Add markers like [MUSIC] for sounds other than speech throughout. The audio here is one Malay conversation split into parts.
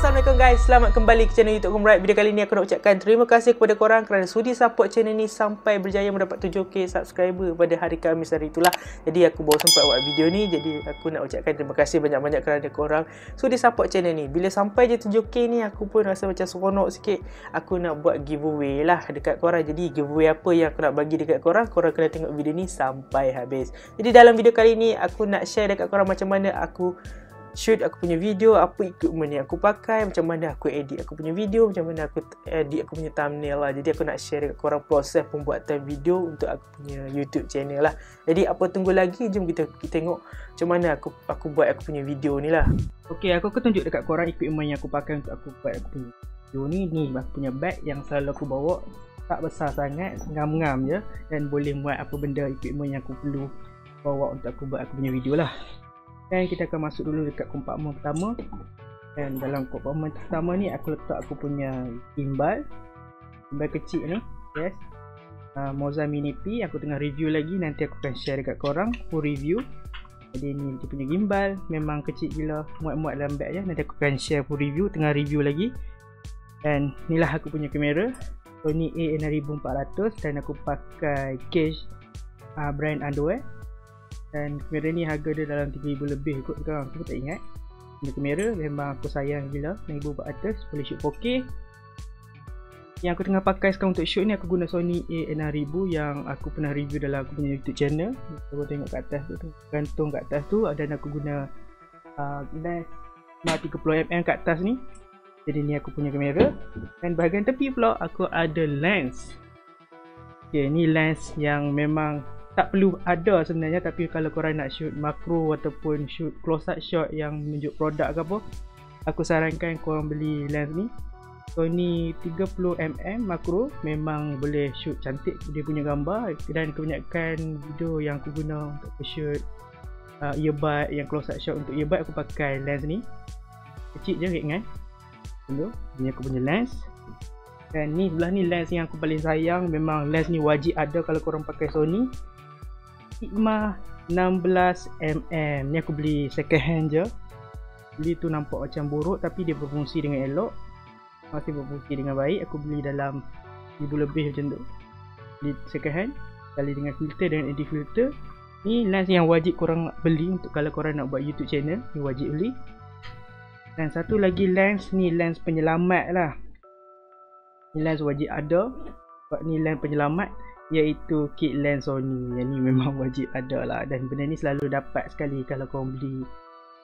Assalamualaikum guys. Selamat kembali ke channel YouTube Kumrat. Video kali ni aku nak ucapkan terima kasih kepada korang kerana sudi support channel ni sampai berjaya mendapat 7k subscriber pada hari Khamis hari itulah. Jadi aku baru sempat buat video ni. Jadi aku nak ucapkan terima kasih banyak-banyak kerana korang sudi support channel ni. Bila sampai je 7k ni aku pun rasa macam seronok sikit. Aku nak buat giveaway lah dekat korang. Jadi giveaway apa yang aku nak bagi dekat korang, korang kena tengok video ni sampai habis. Jadi dalam video kali ni aku nak share dekat korang macam mana aku shoot aku punya video apa equipment yang aku pakai macam mana aku edit aku punya video macam mana aku edit aku punya thumbnail lah. Jadi aku nak share dekat korang proses pembuatan video untuk aku punya YouTube channel lah. Jadi apa tunggu lagi jom kita, kita tengok macam mana aku aku buat aku punya video ni lah. Ok aku akan tunjuk dekat korang equipment yang aku pakai untuk aku buat aku punya video ni. Ni aku punya bag yang selalu aku bawa. Tak besar sangat ngam-ngam je. Dan boleh muat apa benda equipment yang aku perlu bawa untuk aku buat aku punya video lah dan kita akan masuk dulu dekat kompartmen pertama. Dan dalam kompartmen pertama ni aku letak aku punya gimbal. Gimbal kecil ni yes. Uh, Moza Mini P aku tengah review lagi. Nanti aku akan share dekat korang full review. Jadi ni dia punya gimbal memang kecil gila muat-muat dalam bag je. Nanti aku akan share full review tengah review lagi. Dan inilah aku punya kamera Sony A6400 dan aku pakai case uh, brand underwear dan kamera ni harga dia dalam 3000 lebih kot sekarang aku tak ingat. Ini kamera memang aku sayang gila 6400 boleh shoot 4K yang aku tengah pakai sekarang untuk shoot ni aku guna Sony A6000 yang aku pernah review dalam aku punya YouTube channel. Aku tengok kat atas tu, tu. gantung kat atas tu. Dan aku guna uh, lens 30mm kat atas ni. Jadi ni aku punya kamera. Dan bahagian tepi pula aku ada lens. Ok ni lens yang memang tak perlu ada sebenarnya tapi kalau korang nak shoot makro ataupun shoot close up shot yang menunjuk produk ke apa aku sarankan korang beli lens ni. Sony 30mm makro memang boleh shoot cantik. Dia punya gambar dan kebanyakan video yang aku guna untuk shoot uh, earbud yang close up shot untuk earbud aku pakai lens ni. Kecil je ringan. Dulu ni aku punya lens. Dan ni sebelah ni lens yang aku paling sayang. Memang lens ni wajib ada kalau korang pakai Sony Sigma 16mm ni aku beli second hand je. Beli tu nampak macam buruk tapi dia berfungsi dengan elok. Masih berfungsi dengan baik. Aku beli dalam ribu lebih macam tu. Beli second hand kali dengan filter dengan edit filter. Ni lens yang wajib korang beli untuk kalau korang nak buat youtube channel ni wajib beli. Dan satu lagi lens ni lens penyelamat lah. Ni lens wajib ada. Sebab ni lens penyelamat iaitu kit lens Sony. Yang ni memang [LAUGHS] wajib ada lah. Dan benda ni selalu dapat sekali. Kalau korang beli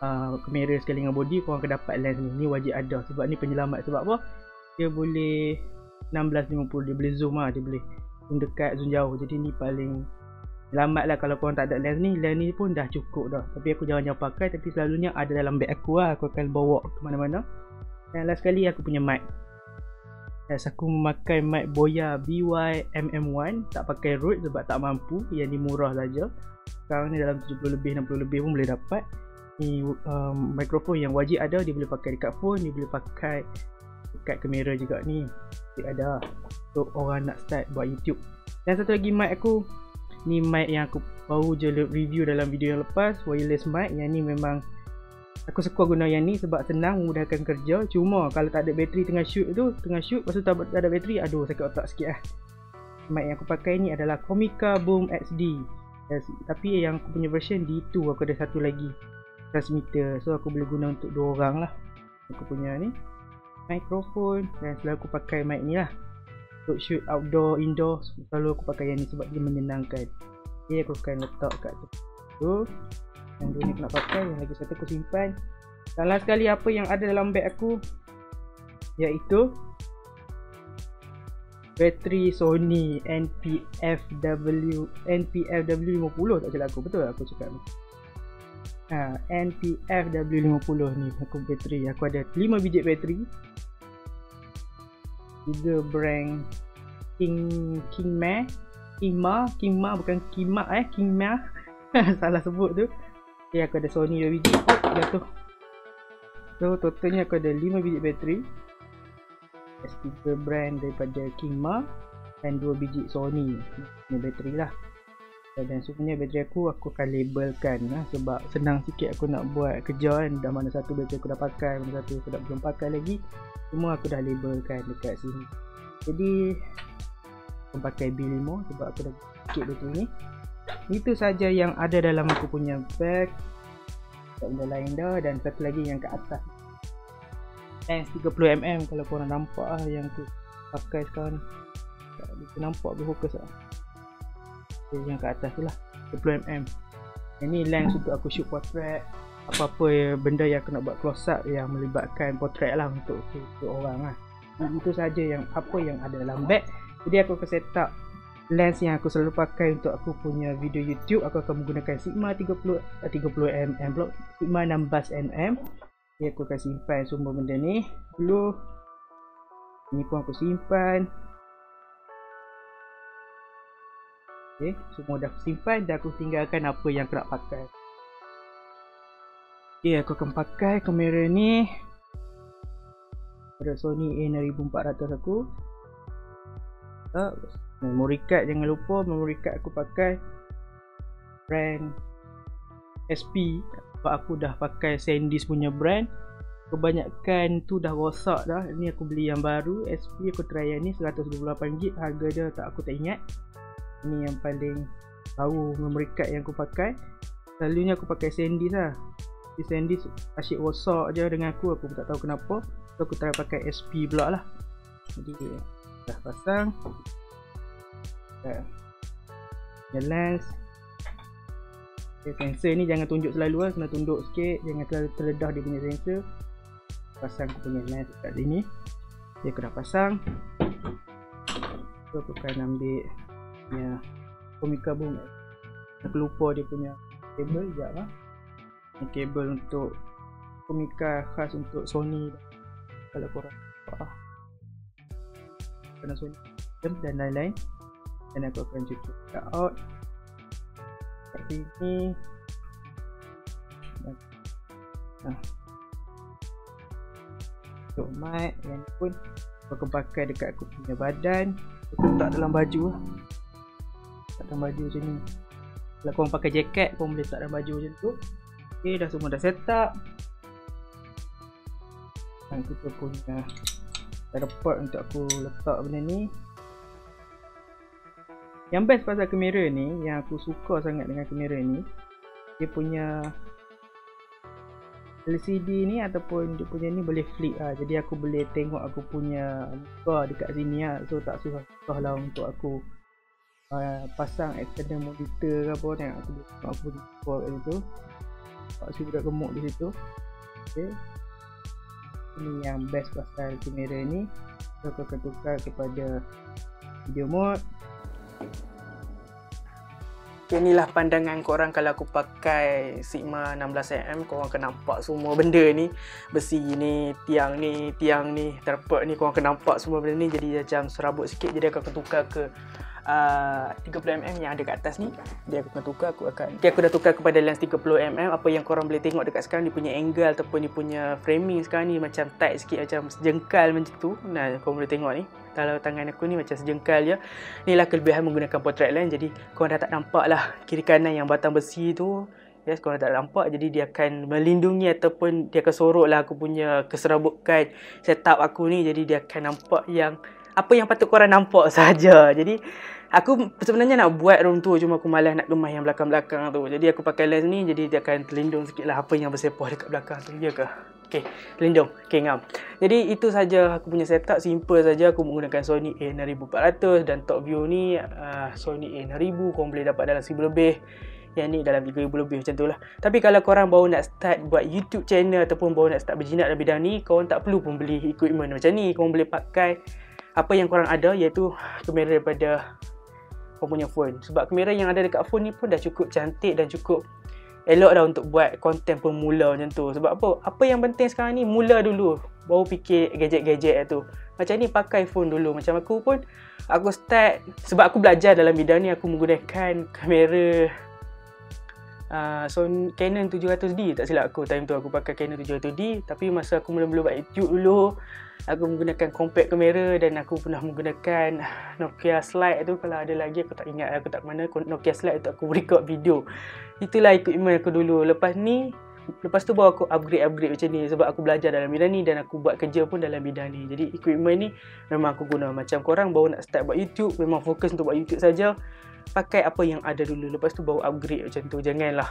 uh, kamera sekali dengan body korang akan dapat lens ni. Ni wajib ada. Sebab ni penyelamat. Sebab apa? Dia boleh 1650 dia boleh zoom lah. Dia boleh zoom dekat zoom jauh. Jadi ni paling selamat lah kalau korang tak ada lens ni. Lens ni pun dah cukup dah. Tapi aku jangan-jangan pakai. Tapi selalunya ada dalam bag aku lah. Aku akan bawa ke mana-mana. Dan last sekali aku punya mic Yes, aku memakai mic Boya BY MM1 Tak pakai Rode sebab tak mampu. Yang ni murah saja. Sekarang ni dalam 70 lebih 60 lebih pun boleh dapat. Ni um, mikrofon yang wajib ada Dia boleh pakai dekat phone Dia boleh pakai dekat kamera juga ni. Dia ada. Untuk orang nak start buat YouTube. Dan satu lagi mic aku. Ni mic yang aku baru je review dalam video yang lepas. Wireless mic Yang ni memang Aku suka guna yang ni sebab senang memudahkan kerja. Cuma kalau tak ada bateri tengah shoot tu Tengah shoot lepas tu tak, ada bateri Aduh sakit otak sikit lah. Mic yang aku pakai ni adalah Comica Boom XD yes, Tapi yang aku punya version D2 aku ada satu lagi. Transmitter. So aku boleh guna untuk dua orang lah. Aku punya ni. Mikrofon Dan selalu aku pakai mic ni lah. Untuk shoot outdoor, indoor Selalu aku pakai yang ni sebab dia menyenangkan. Okay aku akan letak kat tu Tu yang ni aku nak pakai yang lagi satu aku simpan. Dan last sekali apa yang ada dalam beg aku iaitu bateri Sony NPFW NPFW50 tak silap aku. Betul aku cakap ni? Ha, NPFW50 ni aku bateri. Aku ada 5 biji bateri. 3 brand King Kingma Kingma Kingma bukan Kingma eh Kingma. [LAUGHS] Salah sebut tu Okay, aku ada Sony 2 biji. Oh, jatuh. So, totalnya aku ada 5 biji bateri. S3 brand daripada Kingma dan dua biji Sony ni bateri lah dan sebenarnya bateri aku aku akan labelkan lah sebab senang sikit aku nak buat kerja kan dah mana satu bateri aku dah pakai mana satu aku dah belum pakai lagi semua aku dah labelkan dekat sini jadi aku pakai B5 sebab aku dah sikit bateri ni itu saja yang ada dalam aku punya bag. Tak benda lain dah. Dan satu lagi yang kat atas. Lens 30mm kalau korang nampak lah yang aku pakai sekarang tak boleh nampak ke fokus lah. Okay, yang kat atas tu lah. 30mm ini lens untuk aku shoot portrait. Apa-apa benda yang aku nak buat close up yang melibatkan portrait lah untuk, untuk orang lah. Itu saja yang apa yang ada dalam bag. Jadi aku akan set up lens yang aku selalu pakai untuk aku punya video YouTube aku akan menggunakan Sigma 30 30mm pula Sigma 16mm jadi aku akan simpan semua benda ni dulu ni pun aku simpan Okay, semua dah simpan dan aku tinggalkan apa yang aku nak pakai. Okay, aku akan pakai kamera ni. Pada Sony A6400 aku. Memory card jangan lupa. Memory card aku pakai brand SP sebab aku dah pakai SanDisk punya brand. Kebanyakan tu dah rosak dah. Ni aku beli yang baru. SP aku try yang ni 128GB harga dia tak aku tak ingat. Ni yang paling tahu memory card yang aku pakai. Selalunya aku pakai SanDisk lah. Di SanDisk asyik rosak je dengan aku. Aku tak tahu kenapa. So aku try pakai SP pula lah. Jadi dah pasang okay. lens okay, sensor ni jangan tunjuk selalu lah. Kena tunduk sikit jangan terlalu terledah dia punya sensor. Pasang aku punya lens kat sini. Okay, aku dah pasang. So aku akan ambil punya Comica Boom. Aku lupa dia punya kabel sekejap lah. Ini kabel untuk Comica khas untuk Sony. Kalau korang lah kena Sony dan lain-lain dan aku akan cucuk out. Kat sini. Ha. untuk mic yang pun aku pakai dekat aku punya badan. Aku letak dalam baju lah. Dalam baju macam ni. Kalau korang pakai jaket korang boleh letak dalam baju macam tu. Ok dah semua dah set up. Dan kita punya tripod untuk aku letak benda ni yang best pasal kamera ni yang aku suka sangat dengan kamera ni dia punya LCD ni ataupun dia punya ni boleh flip lah. Jadi aku boleh tengok aku punya muka dekat sini lah. So tak susah-susah lah untuk aku uh, pasang external monitor ke apa yang aku boleh tengok aku buat kat situ. Aku budak gemuk di situ. Okay. ini yang best pasal kamera ni. So aku akan tukar kepada video mode inilah pandangan korang kalau aku pakai Sigma 16mm Korang akan nampak semua benda ni. Besi ni, tiang ni, tiang ni, tripod ni Korang akan nampak semua benda ni. Jadi macam serabut sikit Jadi aku akan tukar ke uh, 30mm yang ada kat atas ni dia aku akan tukar aku akan okay, aku dah tukar kepada lens 30mm apa yang korang boleh tengok dekat sekarang dia punya angle ataupun dia punya framing sekarang ni macam tight sikit macam sejengkal macam tu. Nah korang boleh tengok ni. Kalau tangan aku ni macam sejengkal je. Inilah kelebihan menggunakan portrait lens jadi korang dah tak nampak lah kiri kanan yang batang besi tu. Yes, korang tak nampak jadi dia akan melindungi ataupun dia akan sorok lah aku punya keserabukan setup aku ni. Jadi dia akan nampak yang apa yang patut korang nampak [LAUGHS] saja. Jadi aku sebenarnya nak buat room tu cuma aku malas nak gemas yang belakang-belakang tu. Jadi aku pakai lens ni jadi dia akan terlindung sikit lah apa yang bersepah dekat belakang tu. Ya ke? Okay, terlindung. Okay, ngam. Jadi itu saja aku punya setup. Simple saja aku menggunakan Sony A6400 dan top view ni uh, Sony A6000. Korang boleh dapat dalam 1000 lebih. Yang ni dalam 3000 lebih macam tu lah. Tapi kalau korang baru nak start buat YouTube channel ataupun baru nak start berjinak dalam bidang ni, korang tak perlu pun beli equipment macam ni. Korang boleh pakai apa yang korang ada iaitu kamera daripada korang punya phone. Sebab kamera yang ada dekat phone ni pun dah cukup cantik dan cukup elok dah untuk buat konten pemula macam tu. Sebab apa? Apa yang penting sekarang ni mula dulu. Baru fikir gadget-gadget tu. Macam ni pakai phone dulu. Macam aku pun aku start sebab aku belajar dalam bidang ni aku menggunakan kamera uh, Son Canon 700D tak silap aku. Time tu aku pakai Canon 700D tapi masa aku mula-mula buat YouTube dulu aku menggunakan compact kamera dan aku pernah menggunakan Nokia Slide tu. Kalau ada lagi aku tak ingat aku tak mana Nokia Slide tu aku [LAUGHS] record video. Itulah equipment aku dulu. Lepas ni Lepas tu baru aku upgrade-upgrade macam ni sebab aku belajar dalam bidang ni dan aku buat kerja pun dalam bidang ni. Jadi equipment ni memang aku guna. Macam korang baru nak start buat YouTube, memang fokus untuk buat YouTube saja. Pakai apa yang ada dulu. Lepas tu baru upgrade macam tu. Janganlah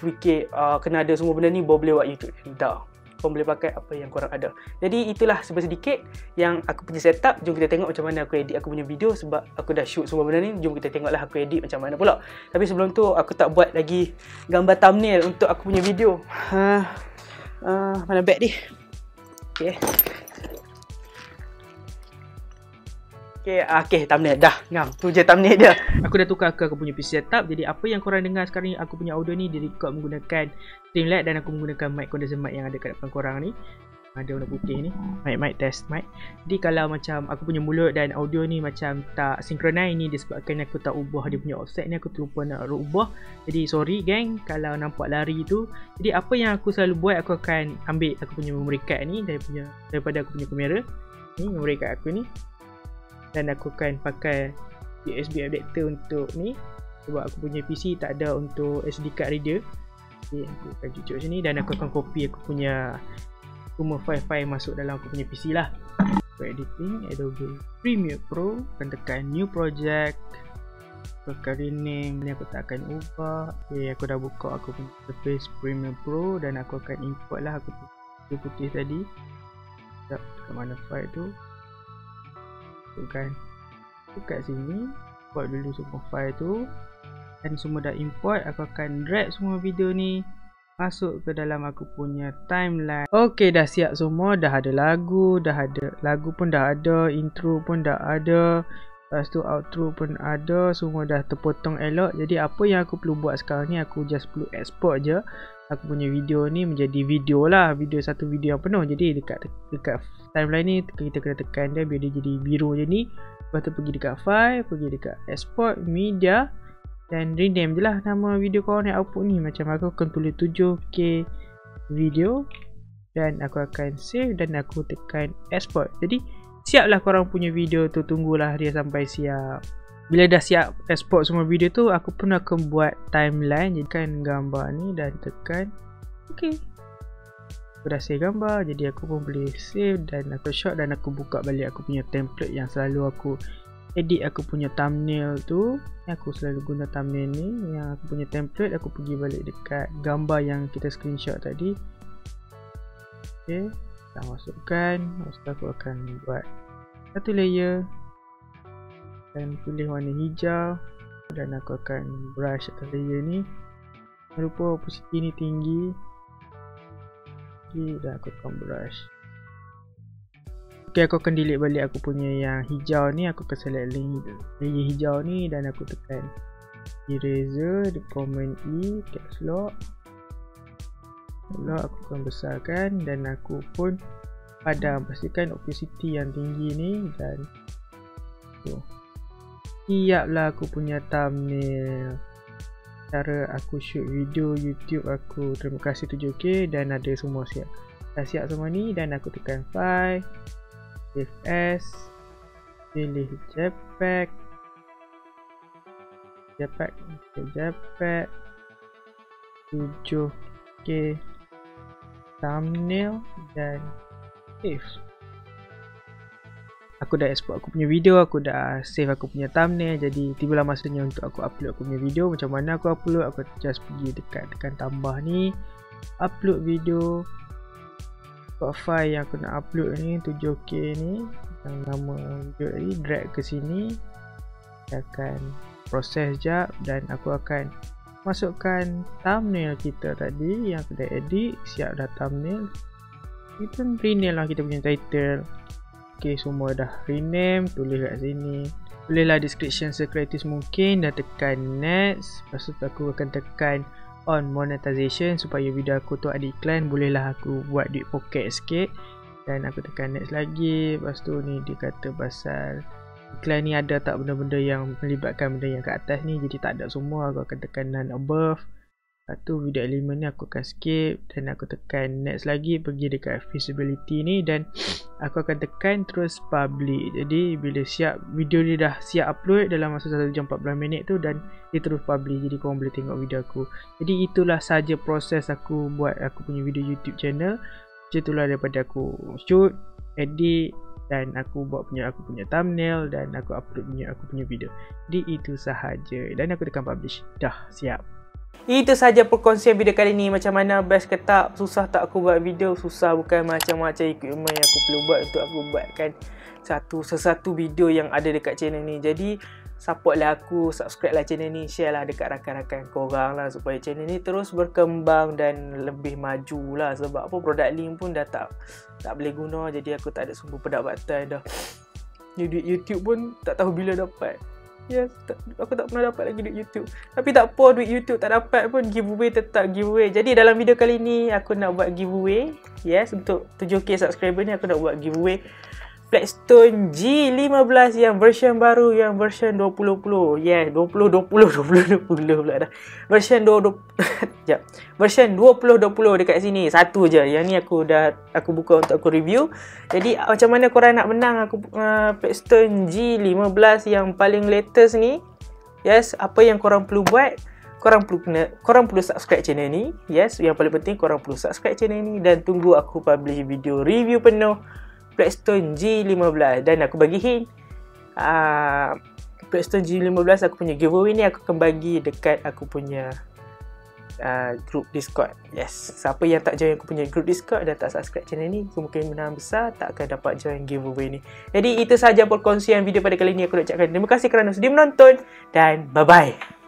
fikir uh, kena ada semua benda ni baru boleh buat YouTube. Tak korang boleh pakai apa yang korang ada. Jadi itulah sedikit yang aku punya setup. Jom kita tengok macam mana aku edit aku punya video sebab aku dah shoot semua benda ni. Jom kita tengoklah aku edit macam mana pula. Tapi sebelum tu aku tak buat lagi gambar thumbnail untuk aku punya video. Ha, uh, mana bag ni? Okay. Okay, ah, okay, thumbnail dah. Ngam, tu je thumbnail dia. Aku dah tukar ke aku punya PC setup. Jadi apa yang korang dengar sekarang ni, aku punya audio ni direkod menggunakan Streamlabs dan aku menggunakan mic condenser mic yang ada kat depan korang ni. Ada warna putih ni. Mic mic test mic. Jadi kalau macam aku punya mulut dan audio ni macam tak synchronize ni disebabkan aku tak ubah dia punya offset ni aku terlupa nak ubah. Jadi sorry gang kalau nampak lari tu. Jadi apa yang aku selalu buat aku akan ambil aku punya memory card ni daripada daripada aku punya kamera. Ni memory card aku ni dan aku akan pakai USB adapter untuk ni. Sebab aku punya PC tak ada untuk SD card reader. Okay, aku akan cucuk sini dan aku akan copy aku punya semua file-file masuk dalam aku punya PC lah. For editing Adobe Premiere Pro akan tekan new project. Aku rename ni aku tak akan ubah. Ok aku dah buka aku punya interface Premiere Pro dan aku akan import lah. Aku putih tadi. Ke mana file tu kan kat sini buat dulu semua file tu. Dan semua dah import aku akan drag semua video ni masuk ke dalam aku punya timeline. Ok dah siap semua. Dah ada lagu dah ada lagu pun dah ada intro pun dah ada lepas tu outro pun ada semua dah terpotong elok. Jadi apa yang aku perlu buat sekarang ni aku just perlu export je. Aku punya video ni menjadi video lah. Video satu video yang penuh. Jadi dekat dekat timeline ni kita kena tekan dia biar dia jadi biru je ni. Lepas tu pergi dekat file pergi dekat export media dan rename je lah nama video kau ni output ni. Macam aku akan tulis 7k video dan aku akan save dan aku tekan export. Jadi siap lah korang punya video tu tunggulah dia sampai siap. Bila dah siap export semua video tu aku pun akan buat timeline jadikan gambar ni dan tekan ok. Aku dah save gambar jadi aku pun boleh save dan aku shot dan aku buka balik aku punya template yang selalu aku edit aku punya thumbnail tu. Aku selalu guna thumbnail ni yang aku punya template aku pergi balik dekat gambar yang kita screenshot tadi. Ok kita masukkan lepas aku akan buat satu layer. Akan pilih warna hijau. Dan aku akan brush atas layer ni. Jangan lupa opacity ni tinggi. Ok dan aku akan brush. Ok aku akan delete balik aku punya yang hijau ni. Aku akan select layer hijau ni. Dan aku tekan eraser command E caps lock lock aku akan besarkan dan aku pun padam. Pastikan opacity yang tinggi ni dan tu. Siap lah aku punya thumbnail. Cara aku shoot video youtube aku. Terima kasih 7k dan ada semua siap. Dah siap semua ni dan aku tekan file save as pilih jpeg jpeg jpeg 7k thumbnail dan save. Aku dah export aku punya video aku dah save aku punya thumbnail jadi tibalah masanya untuk aku upload aku punya video. Macam mana aku upload aku just pergi dekat tekan tambah ni. Upload video buat file yang aku nak upload ni 7k ni yang nama video ni drag ke sini. Akan proses jap dan aku akan masukkan thumbnail kita tadi yang aku dah edit siap dah thumbnail. Kita rename lah kita punya title. Ok semua dah rename tulis kat sini. Bolehlah description sekreatif mungkin dan tekan next. Lepas tu aku akan tekan on monetization supaya video aku tu ada iklan. Bolehlah aku buat duit pocket sikit. Dan aku tekan next lagi. Lepas tu ni dia kata pasal iklan ni ada tak benda-benda yang melibatkan benda yang kat atas ni jadi tak ada semua aku akan tekan none above Lepas tu video element ni aku akan skip dan aku tekan next lagi pergi dekat visibility ni dan [SNIFFS] aku akan tekan terus publish. Jadi bila siap video ni dah siap upload dalam masa 1 jam 14 minit tu dan dia terus publish jadi korang boleh tengok video aku. Jadi itulah saja proses aku buat aku punya video YouTube channel. Macam itulah daripada aku shoot, edit dan aku buat punya aku punya thumbnail dan aku upload punya aku punya video. Jadi itu sahaja dan aku tekan publish. Dah siap. Itu saja perkongsian video kali ni Macam mana best ke tak Susah tak aku buat video Susah bukan macam-macam equipment yang aku perlu buat Untuk aku buatkan satu Sesuatu video yang ada dekat channel ni Jadi support lah aku Subscribe lah channel ni Share lah dekat rakan-rakan korang lah Supaya channel ni terus berkembang Dan lebih maju lah Sebab apa produk link pun dah tak Tak boleh guna Jadi aku tak ada sumber pendapatan dah YouTube pun tak tahu bila dapat Yes, tak, aku tak pernah dapat lagi duit YouTube. Tapi tak apa, duit YouTube tak dapat pun giveaway tetap giveaway. Jadi dalam video kali ni aku nak buat giveaway. Yes, untuk 7k subscriber ni aku nak buat giveaway. Blackstone G15 yang version baru yang version 2020. Yeah, 20 20 20 20 pula dah. Version 20 [LAUGHS] Sekejap. version 2020 dekat sini. Satu je. Yang ni aku dah aku buka untuk aku review. Jadi macam mana korang nak menang aku uh, Blackstone G15 yang paling latest ni? Yes, apa yang korang perlu buat? Korang perlu kena korang perlu subscribe channel ni. Yes, yang paling penting korang perlu subscribe channel ni dan tunggu aku publish video review penuh Blackstone G15 dan aku bagi hint uh, Blackstone G15 aku punya giveaway ni aku akan bagi dekat aku punya uh, group Discord. Yes. Siapa yang tak join aku punya group Discord dan tak subscribe channel ni kemungkinan besar tak akan dapat join giveaway ni. Jadi itu sahaja perkongsian video pada kali ni. Aku nak ucapkan terima kasih kerana sudi menonton dan bye bye